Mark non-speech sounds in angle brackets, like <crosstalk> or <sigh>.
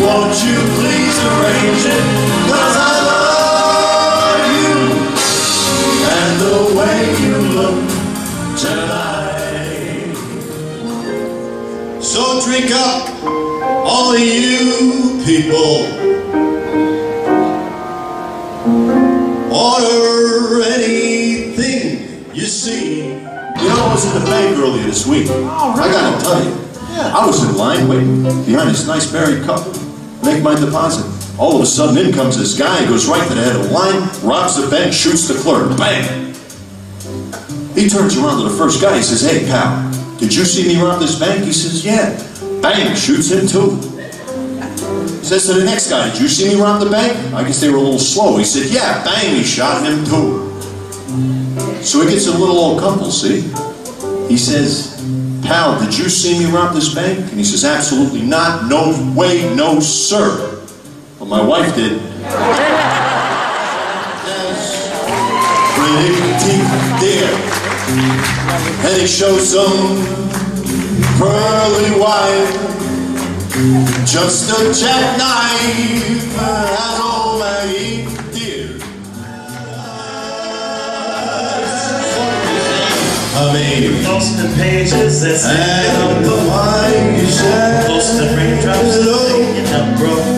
Won't you please arrange it? So drink up, all of you people. Order anything you see. You know, I was in the bank earlier this week. Oh, I gotta tell you, I was in line waiting behind this nice married couple. Make my deposit. All of a sudden, in comes this guy, goes right to the head of the line, robs the bank, shoots the clerk. Bang! He turns around to the first guy. He says, "Hey, pal, did you see me rob this bank?" He says, "Yeah." Bang! Shoots him too. He says to the next guy, "Did you see me rob the bank?" I guess they were a little slow. He said, "Yeah." Bang! He shot him too. So he gets a little old couple. See? He says, "Pal, did you see me rob this bank?" And he says, "Absolutely not. No way. No sir." But my wife did. <laughs> And he shows some pearly white. Just a jackknife has old MacHeath dear. I mean, Lost the pages that say and the wine you share. Lost the raindrops that Hello. sing in the brook.